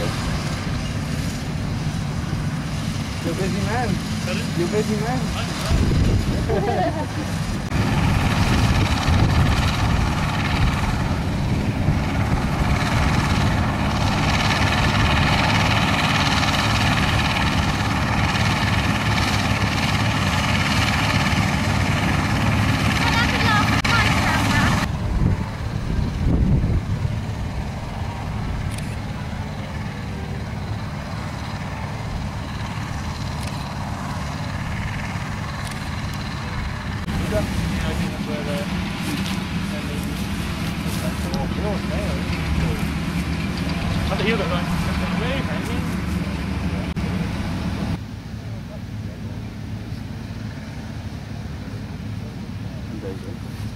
Okay. You're a busy man. You're busy man. The. En deze.